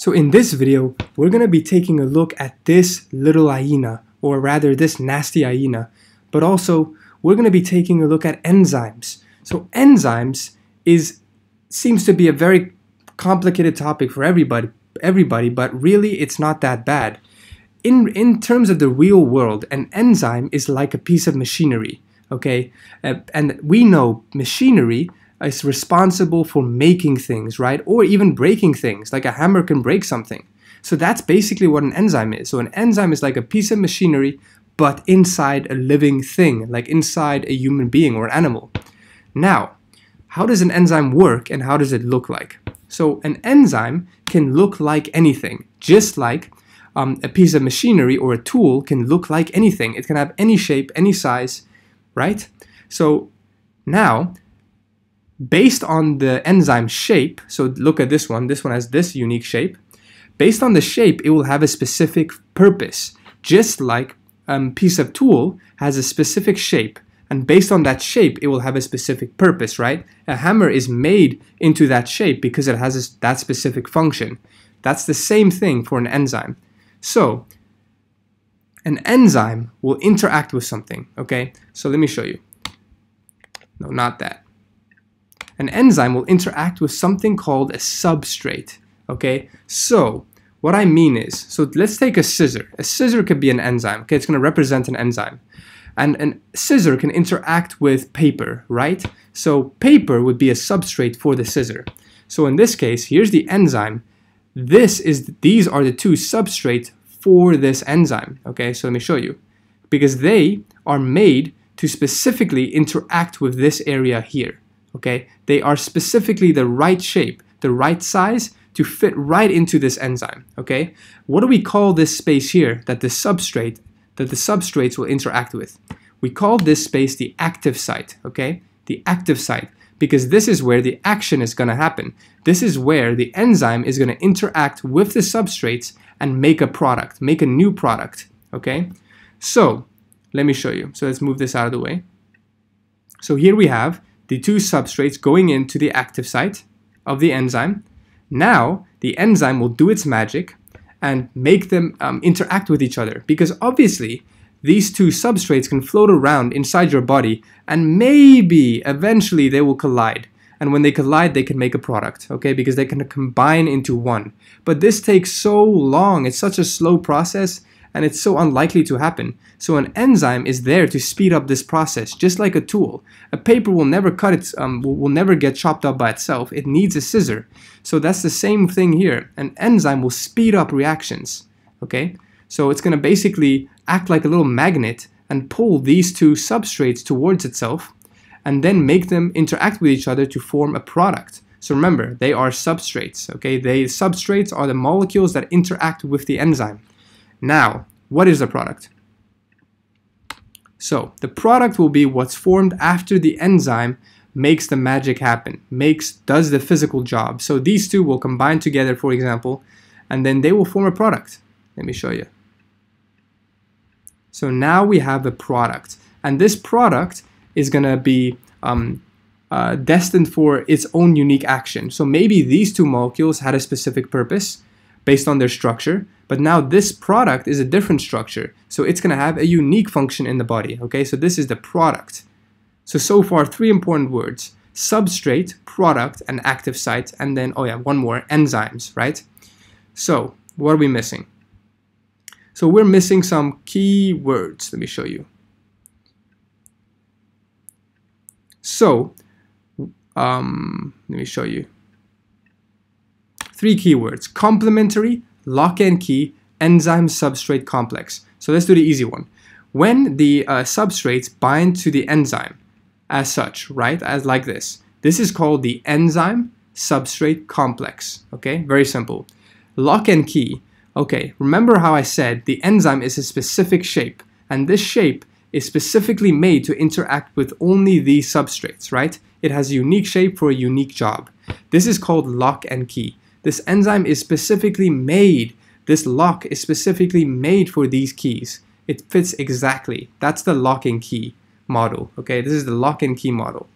So in this video, we're going to be taking a look at this little hyena, or rather this nasty hyena, but also we're going to be taking a look at enzymes. So enzymes is seems to be a very complicated topic for everybody, everybody, but really it's not that bad. In, in terms of the real world, an enzyme is like a piece of machinery, okay? Uh, and we know machinery is responsible for making things, right? Or even breaking things, like a hammer can break something. So that's basically what an enzyme is. So an enzyme is like a piece of machinery, but inside a living thing, like inside a human being or an animal. Now, how does an enzyme work and how does it look like? So an enzyme can look like anything, just like um, a piece of machinery or a tool can look like anything. It can have any shape, any size, right? So now based on the enzyme shape, so look at this one, this one has this unique shape. Based on the shape, it will have a specific purpose, just like a um, piece of tool has a specific shape. And based on that shape, it will have a specific purpose, right? A hammer is made into that shape because it has a, that specific function. That's the same thing for an enzyme. So, an enzyme will interact with something, okay? So let me show you. No, not that an enzyme will interact with something called a substrate. Okay, so what I mean is, so let's take a scissor. A scissor could be an enzyme. Okay, it's going to represent an enzyme. And a scissor can interact with paper, right? So paper would be a substrate for the scissor. So in this case, here's the enzyme. This is these are the two substrates for this enzyme. Okay, so let me show you. Because they are made to specifically interact with this area here okay? They are specifically the right shape, the right size to fit right into this enzyme, okay? What do we call this space here that the substrate, that the substrates will interact with? We call this space the active site, okay? The active site, because this is where the action is gonna happen. This is where the enzyme is gonna interact with the substrates and make a product, make a new product, okay? So, let me show you. So let's move this out of the way. So here we have the two substrates going into the active site of the enzyme. Now, the enzyme will do its magic and make them um, interact with each other because obviously these two substrates can float around inside your body and maybe eventually they will collide. And when they collide, they can make a product, okay? Because they can combine into one. But this takes so long. It's such a slow process and it's so unlikely to happen. So an enzyme is there to speed up this process, just like a tool. A paper will never cut its, um, will, never get chopped up by itself. It needs a scissor. So that's the same thing here. An enzyme will speed up reactions, okay? So it's gonna basically act like a little magnet and pull these two substrates towards itself and then make them interact with each other to form a product. So remember, they are substrates, okay? They substrates are the molecules that interact with the enzyme. Now, what is the product? So, the product will be what's formed after the enzyme makes the magic happen, makes does the physical job. So these two will combine together, for example, and then they will form a product. Let me show you. So now we have a product, and this product is going to be um, uh, destined for its own unique action. So maybe these two molecules had a specific purpose based on their structure, but now this product is a different structure. So it's going to have a unique function in the body. Okay, so this is the product. So, so far, three important words. Substrate, product, and active site. And then, oh yeah, one more, enzymes, right? So, what are we missing? So we're missing some key words. Let me show you. So, um, let me show you. Three keywords, complementary, lock and key, enzyme substrate complex. So let's do the easy one. When the uh, substrates bind to the enzyme as such, right, as like this, this is called the enzyme substrate complex, okay? Very simple. Lock and key, okay, remember how I said the enzyme is a specific shape, and this shape is specifically made to interact with only these substrates, right? It has a unique shape for a unique job. This is called lock and key. This enzyme is specifically made, this lock is specifically made for these keys. It fits exactly. That's the lock and key model. Okay, this is the lock and key model.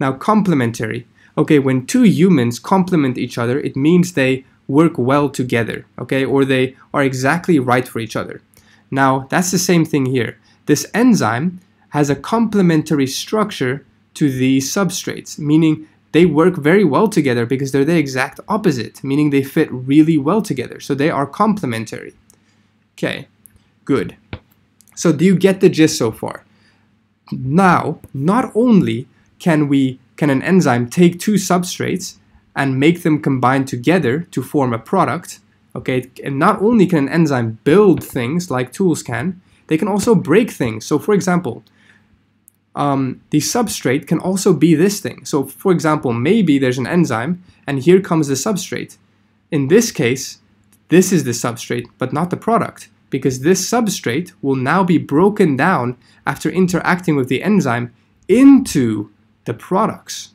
Now, complementary. Okay, when two humans complement each other, it means they work well together, okay, or they are exactly right for each other. Now, that's the same thing here. This enzyme has a complementary structure to these substrates, meaning they work very well together because they're the exact opposite, meaning they fit really well together. So they are complementary. Okay, good. So do you get the gist so far? Now, not only can we can an enzyme take two substrates and make them combine together to form a product, okay, and not only can an enzyme build things like tools can, they can also break things. So for example, um, the substrate can also be this thing. So for example, maybe there's an enzyme and here comes the substrate. In this case, this is the substrate, but not the product because this substrate will now be broken down after interacting with the enzyme into the products.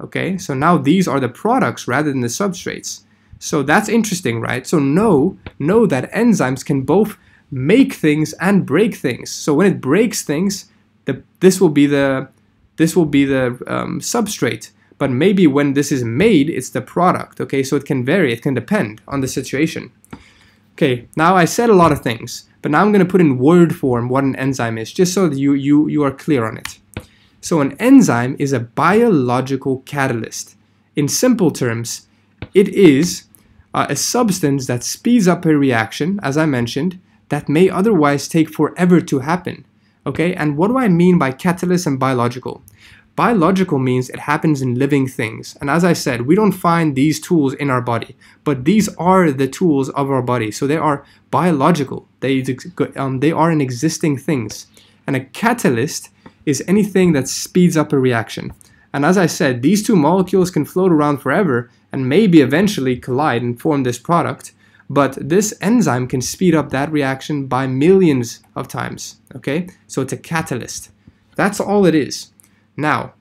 Okay, so now these are the products rather than the substrates. So that's interesting, right? So know, know that enzymes can both make things and break things. So when it breaks things, the, this will be the this will be the um, substrate but maybe when this is made it's the product okay? So it can vary it can depend on the situation. Okay now I said a lot of things but now I'm going to put in word form what an enzyme is just so that you you you are clear on it. So an enzyme is a biological catalyst. In simple terms it is uh, a substance that speeds up a reaction as I mentioned that may otherwise take forever to happen Okay, and what do I mean by catalyst and biological? Biological means it happens in living things. And as I said, we don't find these tools in our body, but these are the tools of our body. So they are biological. They, um, they are in existing things. And a catalyst is anything that speeds up a reaction. And as I said, these two molecules can float around forever and maybe eventually collide and form this product. But this enzyme can speed up that reaction by millions of times, okay? So it's a catalyst. That's all it is. Now,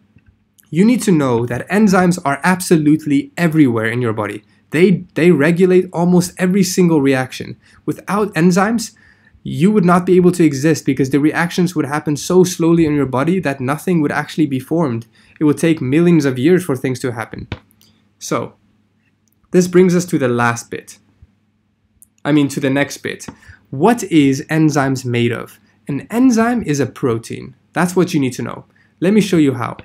you need to know that enzymes are absolutely everywhere in your body. They, they regulate almost every single reaction. Without enzymes, you would not be able to exist because the reactions would happen so slowly in your body that nothing would actually be formed. It would take millions of years for things to happen. So, this brings us to the last bit. I mean to the next bit. What is enzymes made of? An enzyme is a protein. That's what you need to know. Let me show you how.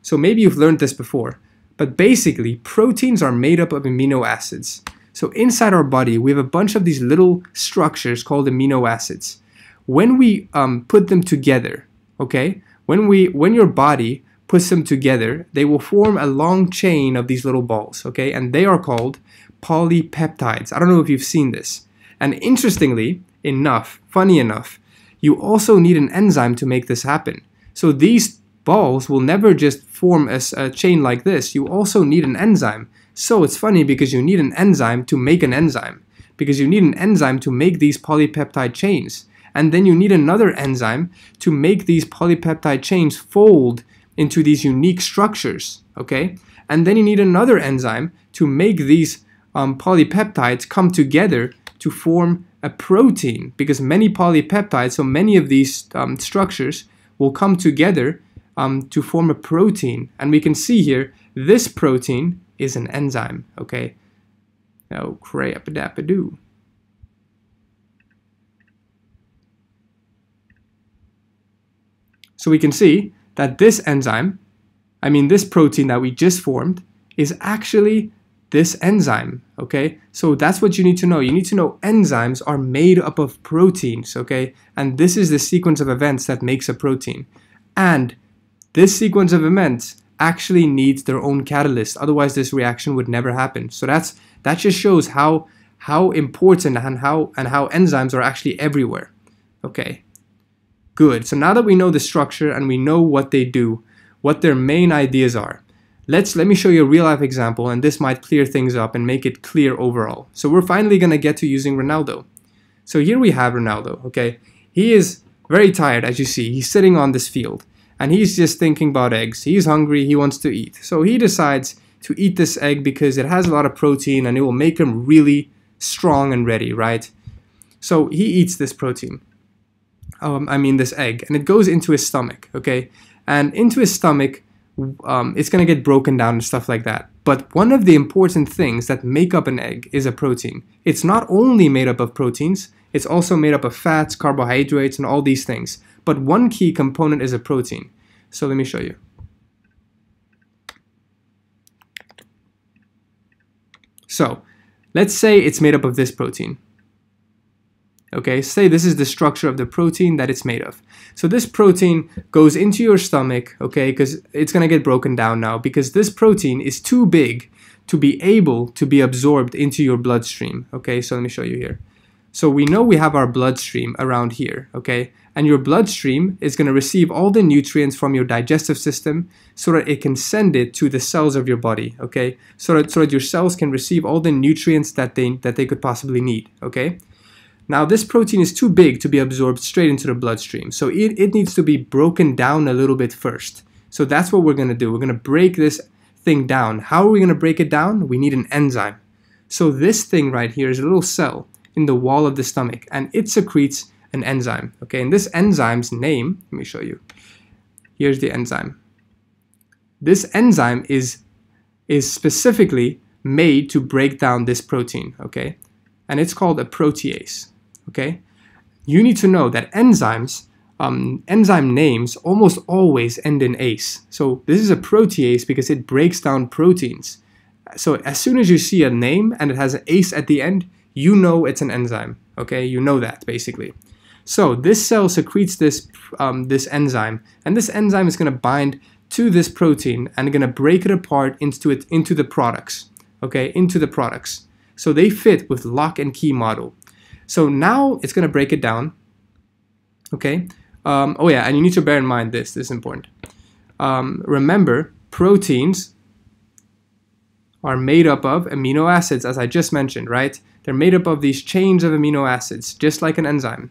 So maybe you've learned this before, but basically proteins are made up of amino acids. So inside our body, we have a bunch of these little structures called amino acids. When we um, put them together, okay, when we when your body puts them together, they will form a long chain of these little balls, okay, and they are called polypeptides. I don't know if you've seen this. And interestingly enough, funny enough, you also need an enzyme to make this happen. So these balls will never just form a, a, chain like this. You also need an enzyme. So it's funny because you need an enzyme to make an enzyme. Because you need an enzyme to make these polypeptide chains. And then you need another enzyme to make these polypeptide chains fold into these unique structures. Okay? And then you need another enzyme to make these um, polypeptides come together to form a protein because many polypeptides, so many of these um, structures, will come together um, to form a protein. And we can see here, this protein is an enzyme, okay? Oh, crap-a-dap-a-doo. So we can see that this enzyme, I mean this protein that we just formed, is actually this enzyme, okay? So that's what you need to know. You need to know enzymes are made up of proteins, okay? And this is the sequence of events that makes a protein. And this sequence of events actually needs their own catalyst. Otherwise, this reaction would never happen. So that's that just shows how how important and how and how enzymes are actually everywhere. Okay. Good. So now that we know the structure and we know what they do, what their main ideas are, Let's let me show you a real life example and this might clear things up and make it clear overall. So we're finally going to get to using Ronaldo. So here we have Ronaldo, okay? He is very tired as you see. He's sitting on this field and he's just thinking about eggs. He's hungry, he wants to eat. So he decides to eat this egg because it has a lot of protein and it will make him really strong and ready, right? So he eats this protein. Um, I mean this egg and it goes into his stomach, okay? And into his stomach um, it's going to get broken down and stuff like that. But one of the important things that make up an egg is a protein. It's not only made up of proteins, it's also made up of fats, carbohydrates, and all these things. But one key component is a protein. So let me show you. So let's say it's made up of this protein. Okay, say this is the structure of the protein that it's made of. So this protein goes into your stomach, okay, because it's gonna get broken down now because this protein is too big to be able to be absorbed into your bloodstream. Okay, so let me show you here. So we know we have our bloodstream around here, okay? And your bloodstream is going to receive all the nutrients from your digestive system so that it can send it to the cells of your body, okay? So that, so that your cells can receive all the nutrients that they, that they could possibly need, okay? Now this protein is too big to be absorbed straight into the bloodstream, so it, it needs to be broken down a little bit first. So that's what we're going to do. We're going to break this thing down. How are we going to break it down? We need an enzyme. So this thing right here is a little cell in the wall of the stomach and it secretes an enzyme. Okay, and this enzyme's name, let me show you. Here's the enzyme. This enzyme is, is specifically made to break down this protein, okay? And it's called a protease, okay? You need to know that enzymes, um, enzyme names almost always end in ase. So this is a protease because it breaks down proteins. So as soon as you see a name and it has an ase at the end, you know it's an enzyme. Okay, you know that basically. So this cell secretes this um, this enzyme, and this enzyme is going to bind to this protein and going to break it apart into it into the products. Okay, into the products. So they fit with lock and key model. So now it's going to break it down. Okay. Um, oh yeah, and you need to bear in mind this. This is important. Um, remember, proteins are made up of amino acids, as I just mentioned, right? They're made up of these chains of amino acids, just like an enzyme.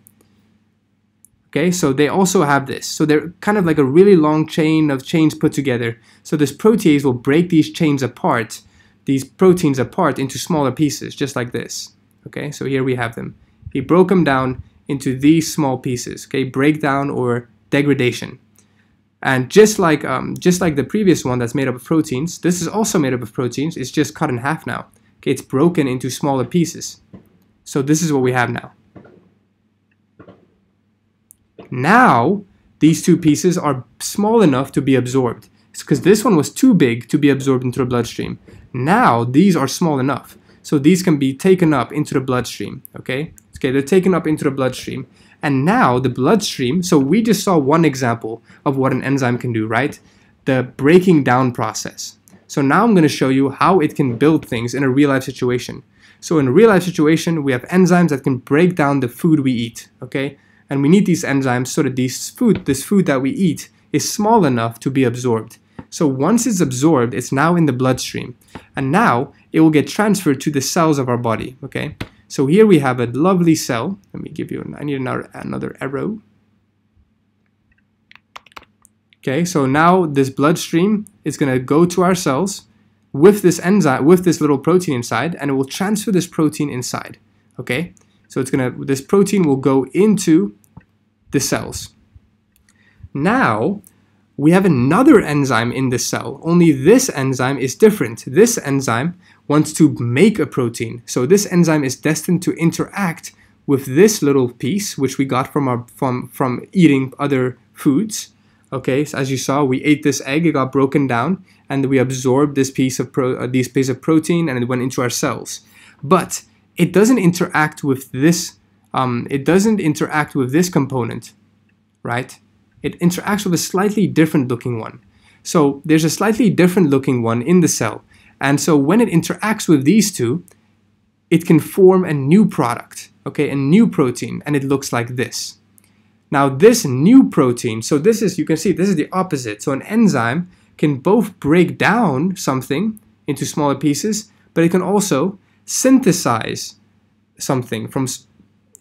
Okay, so they also have this. So they're kind of like a really long chain of chains put together. So this protease will break these chains apart, these proteins apart into smaller pieces, just like this. Okay, so here we have them. He broke them down into these small pieces. Okay, breakdown or degradation. And just like um, just like the previous one that's made up of proteins, this is also made up of proteins. It's just cut in half now. Okay, it's broken into smaller pieces. So this is what we have now. Now, these two pieces are small enough to be absorbed. because this one was too big to be absorbed into the bloodstream. Now, these are small enough. So these can be taken up into the bloodstream, okay? Okay, they're taken up into the bloodstream. And now the bloodstream, so we just saw one example of what an enzyme can do, right? The breaking down process. So now I'm going to show you how it can build things in a real life situation. So in a real life situation, we have enzymes that can break down the food we eat, okay? And we need these enzymes so that these food, this food that we eat is small enough to be absorbed. So once it's absorbed, it's now in the bloodstream. And now it will get transferred to the cells of our body, okay? So here we have a lovely cell. Let me give you, I need another, another arrow. Okay, so now this bloodstream is going to go to our cells with this enzyme, with this little protein inside, and it will transfer this protein inside. Okay, so it's going to, this protein will go into the cells. Now, we have another enzyme in this cell, only this enzyme is different. This enzyme wants to make a protein. So this enzyme is destined to interact with this little piece, which we got from, our, from, from eating other foods. Okay, so as you saw, we ate this egg, it got broken down, and we absorbed this piece of pro, uh, this piece of protein, and it went into our cells. But it doesn't interact with this. Um, it doesn't interact with this component, right? It interacts with a slightly different looking one. So there's a slightly different looking one in the cell, and so when it interacts with these two, it can form a new product, okay, a new protein, and it looks like this. Now this new protein, so this is, you can see, this is the opposite. So an enzyme can both break down something into smaller pieces, but it can also synthesize something from,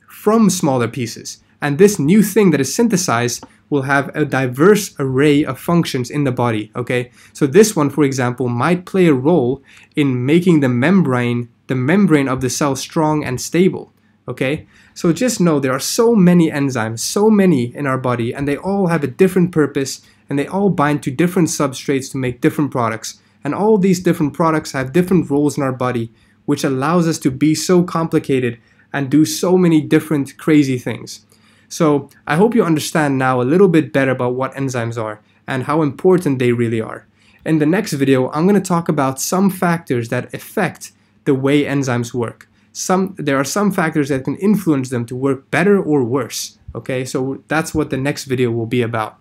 from smaller pieces. And this new thing that is synthesized will have a diverse array of functions in the body, okay? So this one, for example, might play a role in making the membrane, the membrane of the cell strong and stable, okay? So just know there are so many enzymes, so many in our body, and they all have a different purpose and they all bind to different substrates to make different products. And all these different products have different roles in our body, which allows us to be so complicated and do so many different crazy things. So I hope you understand now a little bit better about what enzymes are and how important they really are. In the next video, I'm going to talk about some factors that affect the way enzymes work. Some There are some factors that can influence them to work better or worse. Okay, so that's what the next video will be about.